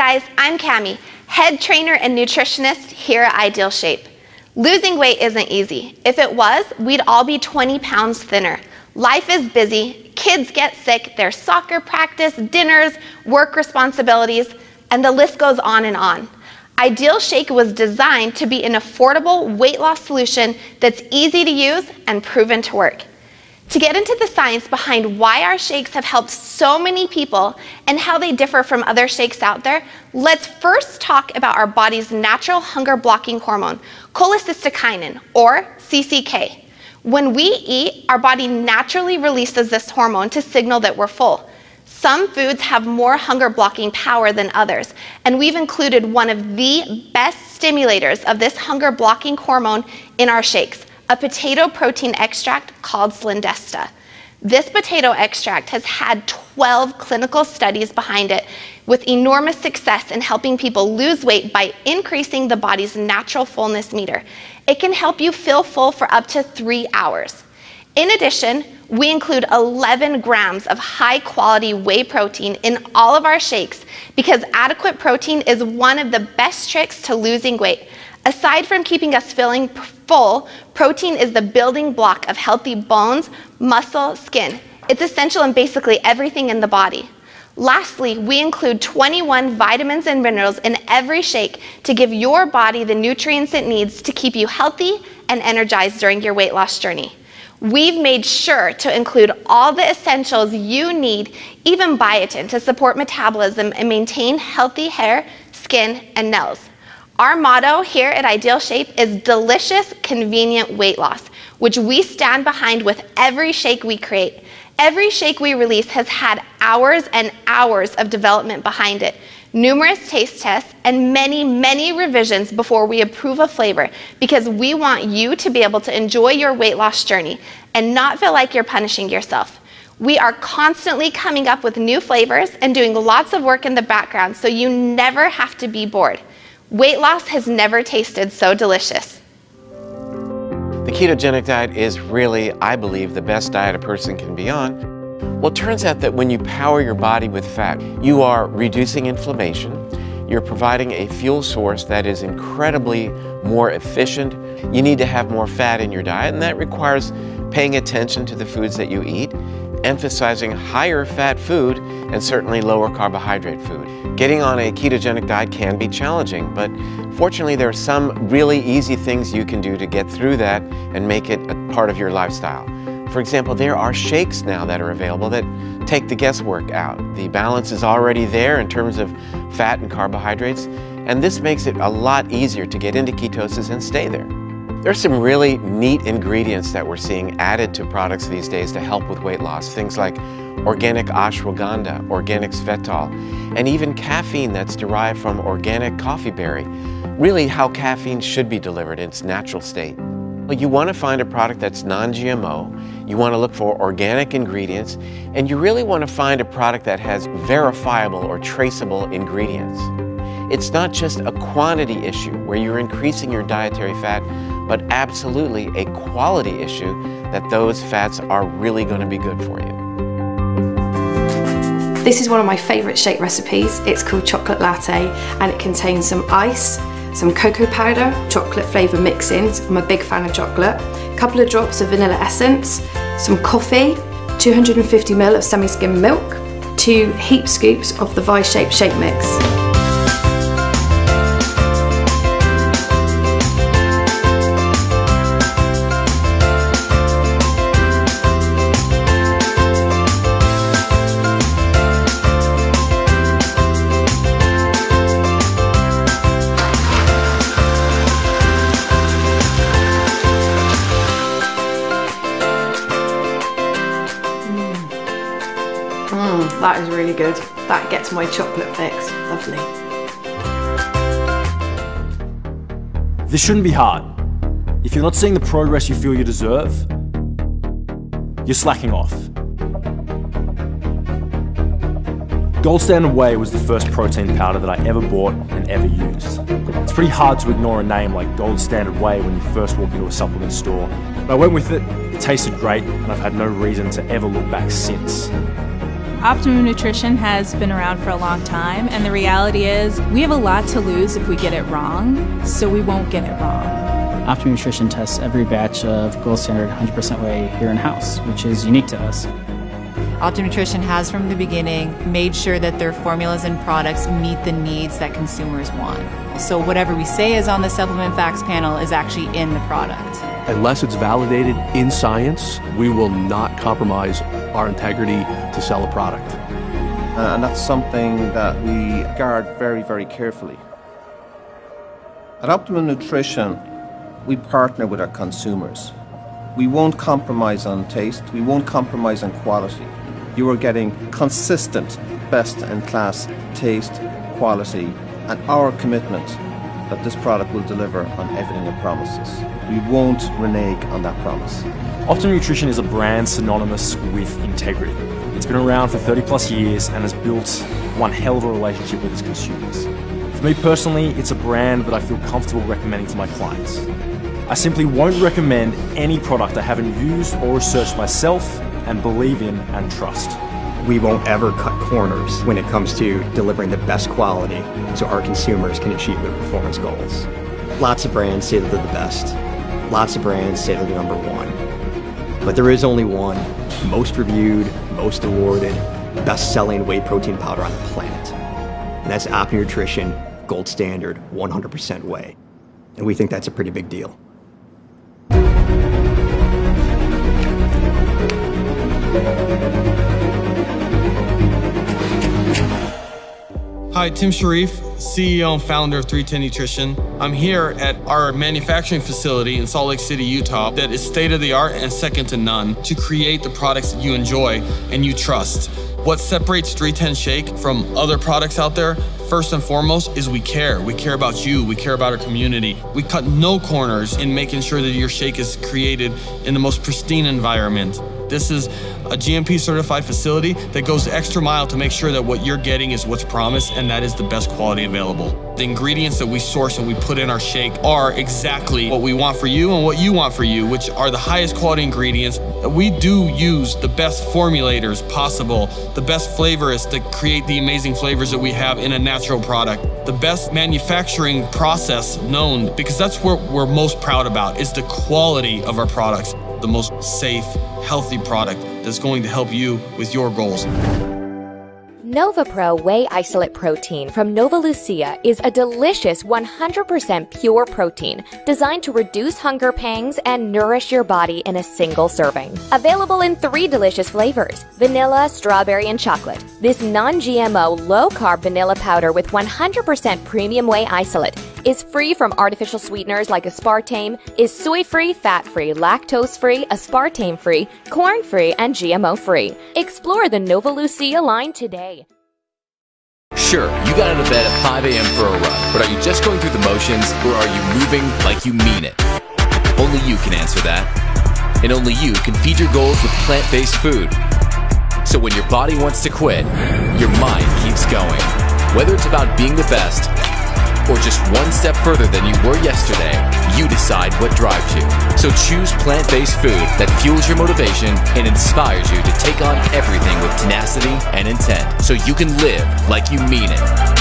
guys, I'm Cami, head trainer and nutritionist here at Ideal Shape. Losing weight isn't easy. If it was, we'd all be 20 pounds thinner. Life is busy, kids get sick, there's soccer practice, dinners, work responsibilities, and the list goes on and on. Ideal Shake was designed to be an affordable weight loss solution that's easy to use and proven to work. To get into the science behind why our shakes have helped so many people and how they differ from other shakes out there, let's first talk about our body's natural hunger blocking hormone, cholecystokinin, or CCK. When we eat, our body naturally releases this hormone to signal that we're full. Some foods have more hunger blocking power than others, and we've included one of the best stimulators of this hunger blocking hormone in our shakes a potato protein extract called Slendesta. This potato extract has had 12 clinical studies behind it with enormous success in helping people lose weight by increasing the body's natural fullness meter. It can help you feel full for up to three hours. In addition, we include 11 grams of high quality whey protein in all of our shakes because adequate protein is one of the best tricks to losing weight. Aside from keeping us feeling full, protein is the building block of healthy bones, muscle, skin. It's essential in basically everything in the body. Lastly, we include 21 vitamins and minerals in every shake to give your body the nutrients it needs to keep you healthy and energized during your weight loss journey. We've made sure to include all the essentials you need, even biotin, to support metabolism and maintain healthy hair, skin, and nails. Our motto here at Ideal Shape is delicious, convenient weight loss, which we stand behind with every shake we create. Every shake we release has had hours and hours of development behind it, numerous taste tests, and many, many revisions before we approve a flavor because we want you to be able to enjoy your weight loss journey and not feel like you're punishing yourself. We are constantly coming up with new flavors and doing lots of work in the background so you never have to be bored. Weight loss has never tasted so delicious. The ketogenic diet is really, I believe, the best diet a person can be on. Well, it turns out that when you power your body with fat, you are reducing inflammation, you're providing a fuel source that is incredibly more efficient. You need to have more fat in your diet, and that requires paying attention to the foods that you eat, emphasizing higher fat food, and certainly lower carbohydrate food. Getting on a ketogenic diet can be challenging, but fortunately there are some really easy things you can do to get through that and make it a part of your lifestyle. For example, there are shakes now that are available that take the guesswork out. The balance is already there in terms of fat and carbohydrates, and this makes it a lot easier to get into ketosis and stay there. There's some really neat ingredients that we're seeing added to products these days to help with weight loss. Things like organic ashwagandha, organic svetol, and even caffeine that's derived from organic coffee berry. Really how caffeine should be delivered in its natural state. You want to find a product that's non-GMO, you want to look for organic ingredients, and you really want to find a product that has verifiable or traceable ingredients. It's not just a quantity issue where you're increasing your dietary fat, but absolutely a quality issue that those fats are really going to be good for you. This is one of my favourite shake recipes. It's called chocolate latte and it contains some ice, some cocoa powder, chocolate flavour mix-ins. I'm a big fan of chocolate. A couple of drops of vanilla essence, some coffee, 250ml of semi-skim milk, two heap scoops of the Vi-Shape shake mix. Good. That gets my chocolate fix. Lovely. This shouldn't be hard. If you're not seeing the progress you feel you deserve, you're slacking off. Gold Standard Whey was the first protein powder that I ever bought and ever used. It's pretty hard to ignore a name like Gold Standard Whey when you first walk into a supplement store. But I went with it, it tasted great, and I've had no reason to ever look back since. Optimum Nutrition has been around for a long time, and the reality is we have a lot to lose if we get it wrong, so we won't get it wrong. Optimum Nutrition tests every batch of gold standard 100% whey here in house, which is unique to us. Optimum Nutrition has from the beginning made sure that their formulas and products meet the needs that consumers want. So whatever we say is on the supplement facts panel is actually in the product. Unless it's validated in science, we will not compromise our integrity to sell a product. Uh, and that's something that we guard very, very carefully. At Optimum Nutrition, we partner with our consumers. We won't compromise on taste, we won't compromise on quality you are getting consistent, best in class taste, quality, and our commitment that this product will deliver on everything it promises. We won't renege on that promise. Optimum Nutrition is a brand synonymous with integrity. It's been around for 30 plus years and has built one hell of a relationship with its consumers. For me personally, it's a brand that I feel comfortable recommending to my clients. I simply won't recommend any product I haven't used or researched myself and believe in and trust. We won't ever cut corners when it comes to delivering the best quality so our consumers can achieve their performance goals. Lots of brands say that they're the best. Lots of brands say they're the number one. But there is only one most reviewed, most awarded, best selling whey protein powder on the planet. And that's Optimum Nutrition Gold Standard 100% whey. And we think that's a pretty big deal. Hi, Tim Sharif, CEO and founder of 310 Nutrition. I'm here at our manufacturing facility in Salt Lake City, Utah, that is state of the art and second to none to create the products that you enjoy and you trust. What separates 310 Shake from other products out there, first and foremost, is we care. We care about you, we care about our community. We cut no corners in making sure that your shake is created in the most pristine environment. This is a GMP certified facility that goes the extra mile to make sure that what you're getting is what's promised and that is the best quality available. The ingredients that we source and we put in our shake are exactly what we want for you and what you want for you, which are the highest quality ingredients. We do use the best formulators possible, the best flavorists that create the amazing flavors that we have in a natural product, the best manufacturing process known, because that's what we're most proud about is the quality of our products, the most safe, healthy product that's going to help you with your goals. NovaPro Whey Isolate Protein from Nova Lucia is a delicious 100% pure protein designed to reduce hunger pangs and nourish your body in a single serving. Available in three delicious flavors vanilla, strawberry, and chocolate. This non GMO, low carb vanilla powder with 100% premium whey isolate is free from artificial sweeteners like aspartame, is soy free, fat free, lactose free, aspartame free, corn free, and GMO free. Explore the Nova Lucia line today. Sure, you got out of bed at 5 a.m. for a run, but are you just going through the motions or are you moving like you mean it? Only you can answer that. And only you can feed your goals with plant based food. So when your body wants to quit, your mind keeps going. Whether it's about being the best or just one step further than you were yesterday, you decide what drives you. So choose plant based food that fuels your motivation and inspires you to take on everything with tenacity and intent so you can live like you mean it.